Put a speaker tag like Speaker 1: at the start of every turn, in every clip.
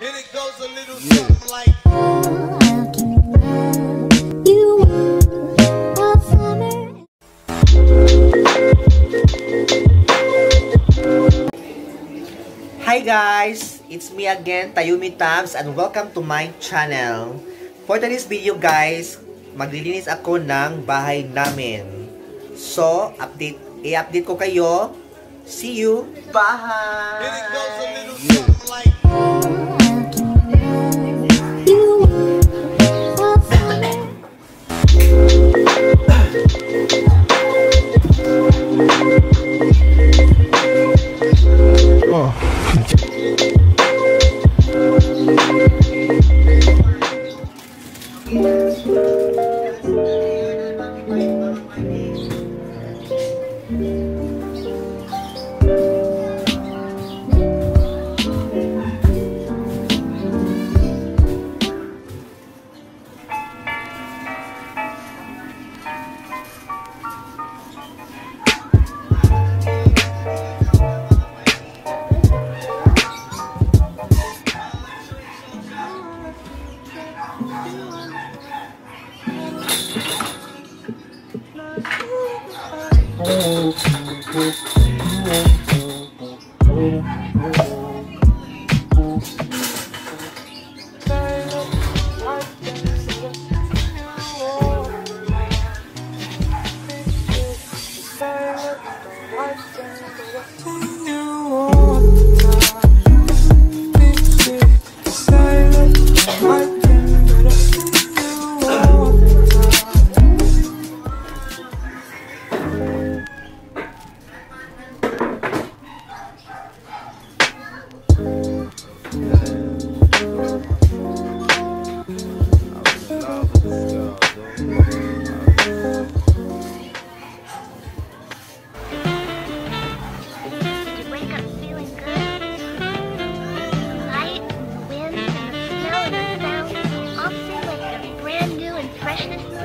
Speaker 1: And it goes a little something like.
Speaker 2: Hi guys! It's me again, Tayumi Tabs, and welcome to my channel. For today's video guys, maglilinis ako ng bahay namin. So, update, i-update ko kayo. See you! Bye!
Speaker 1: Oh. Oh,
Speaker 3: freshness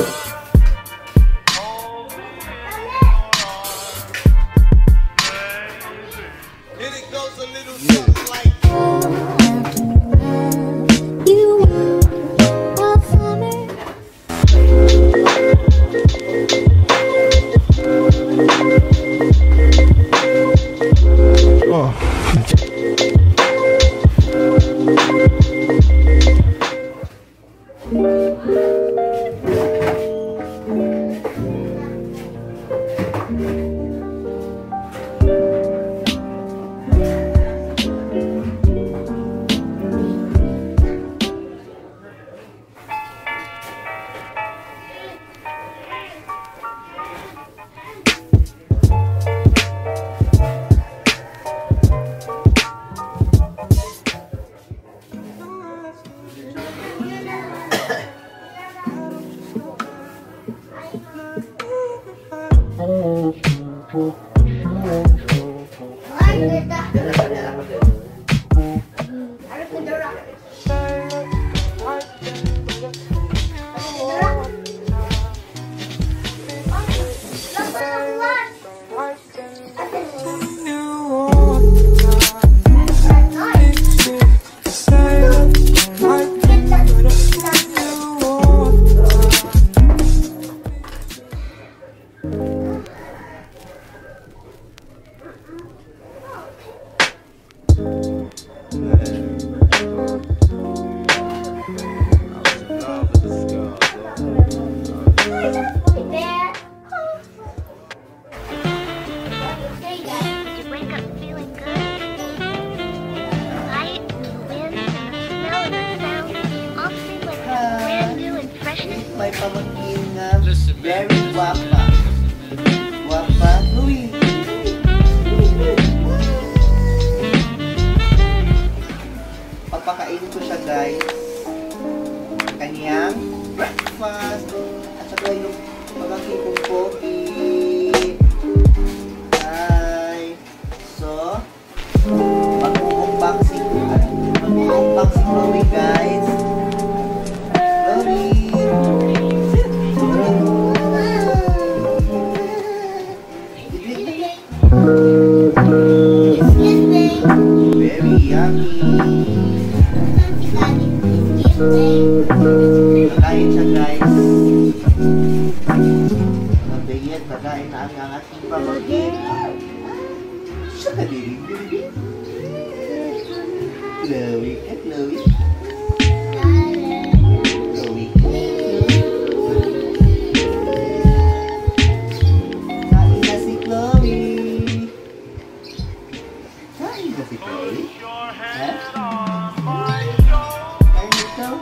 Speaker 3: you.
Speaker 2: Ready,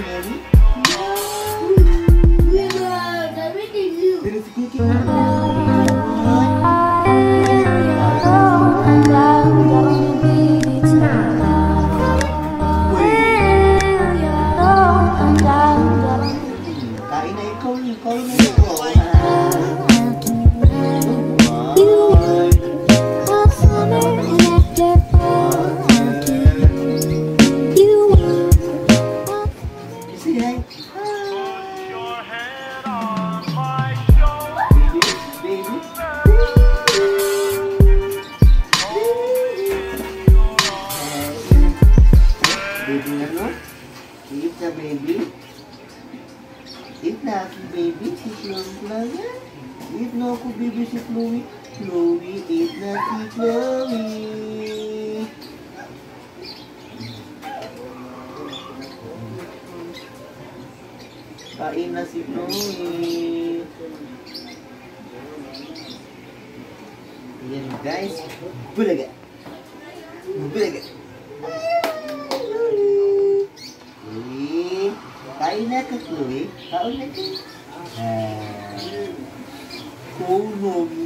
Speaker 2: ready? No. No, that we can do. Chloe. Chloe, eat na si Chloe. Kain na si Chloe. Ayan guys. Bulaga. Bulaga. Chloe. Kain na ka, Chloe. Kain na ka. Ah. Ni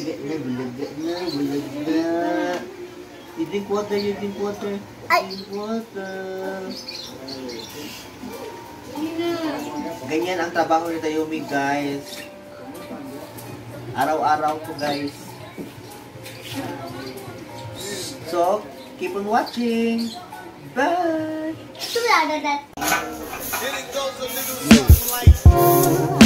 Speaker 2: gulaga. gulaga. Gulaga na, gulaga na. You drink water, you drink water. Drink water. Ganyan ang trabaho ni Tayumi, guys. Araw-araw to, guys. So, keep on watching. Bye!
Speaker 1: Then it goes a little something like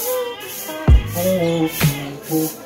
Speaker 2: oh, oh, oh.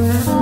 Speaker 2: Mm-hmm.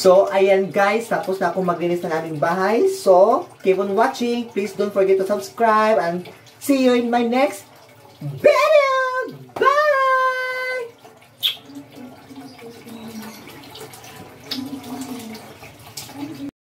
Speaker 2: So, ayan guys, tapos na akong maglinis ng aming bahay. So, keep on watching. Please don't forget to subscribe and see you in my next video!